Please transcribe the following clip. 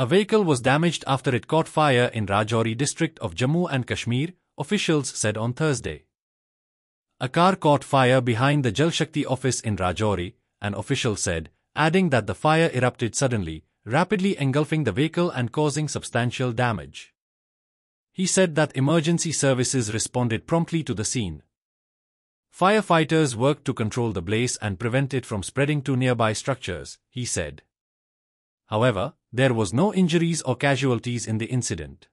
A vehicle was damaged after it caught fire in Rajouri district of Jammu and Kashmir, officials said on Thursday. A car caught fire behind the Jal Shakti office in Rajouri, an official said, adding that the fire erupted suddenly, rapidly engulfing the vehicle and causing substantial damage. He said that emergency services responded promptly to the scene. Firefighters worked to control the blaze and prevent it from spreading to nearby structures, he said. However, there was no injuries or casualties in the incident.